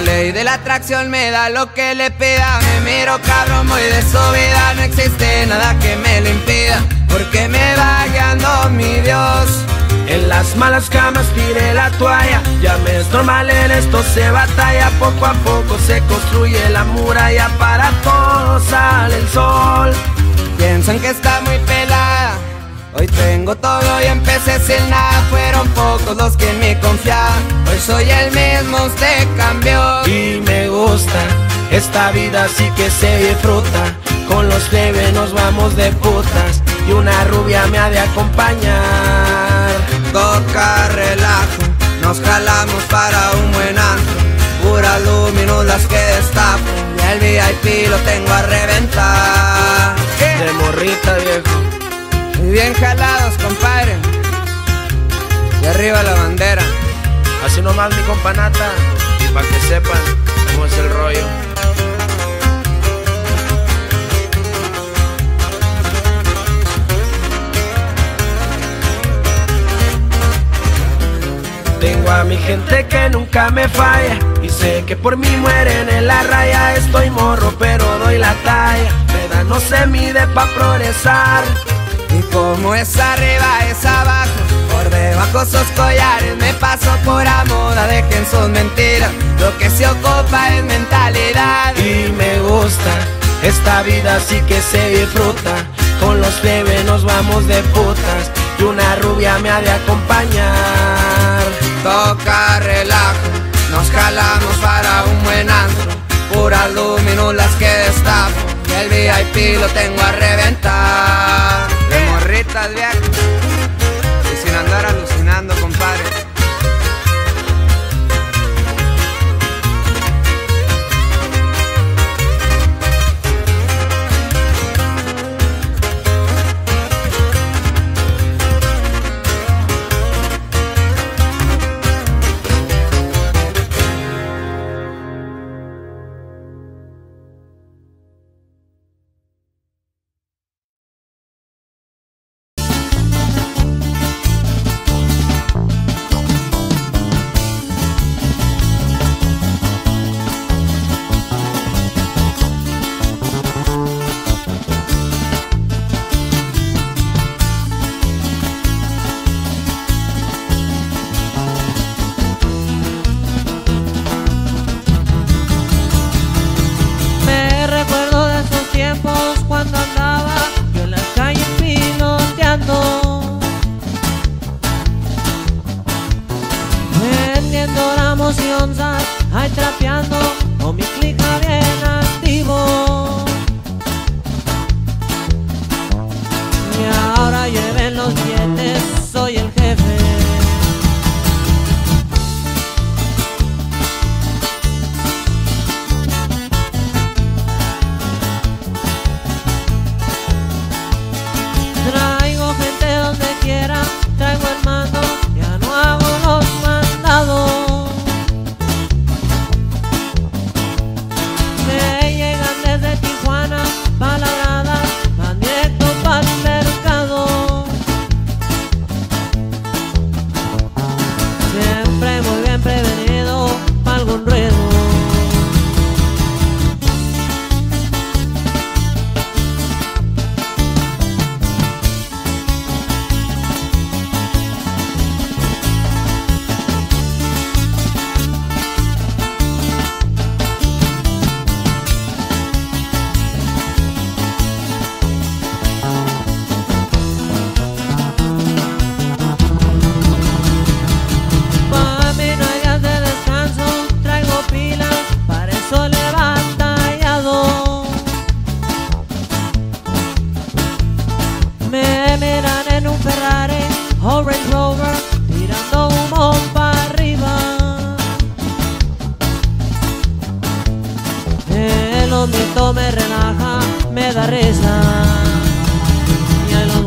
la atracción me da lo que le pida. Me miro cabrón, muy de su vida No existe nada que me lo impida. Porque me va guiando mi Dios. En las malas camas tiré la toalla. Ya me es normal, en esto se batalla. Poco a poco se construye la muralla Para todos. Sale el sol. Piensan que está muy pelada Hoy tengo todo y empecé sin nada Fueron pocos los que me confiaban Hoy soy el mismo, usted cambió. Y me gusta esta vida así que se disfruta. Con los plebes nos vamos de putas Y una rubia me ha de acompañar. Toca relajo, nos jalamos para un buen antro. Pura luminos las que destapo Y el VIP lo tengo a reventar. De morrita viejo y bien jalados, compadre. Y arriba la bandera. Así nomás mi companata. Y para que sepan cómo es el rollo. Tengo a mi gente que nunca me falla Y sé que por mí mueren en la raya Estoy morro pero doy la talla da no se mide pa' progresar y como es arriba es abajo Por debajo sus collares Me paso por a moda Dejen sus mentiras. Lo que se ocupa es mentalidad. Y me gusta Esta vida así que se disfruta. Con los plebes nos vamos de putas Y una rubia me ha de acompañar. Toca relajo Nos jalamos para un buen antro. Puras luminos las que destapo Y el VIP lo tengo sintiendo la emoción, ay, trapeando con mi clica bien activo. un rey.